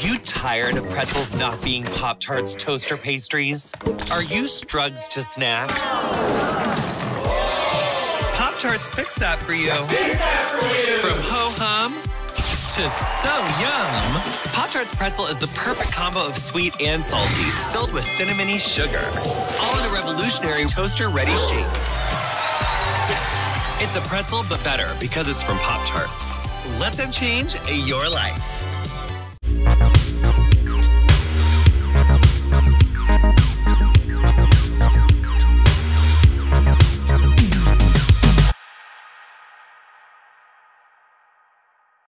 you tired of pretzels not being Pop Tarts toaster pastries? Are you strugs to snack? Pop Tarts fix that for you. Fix that for you. From ho hum to so yum. Pop Tarts pretzel is the perfect combo of sweet and salty, filled with cinnamony sugar, all in a revolutionary toaster ready shape. It's a pretzel, but better because it's from Pop Tarts. Let them change your life.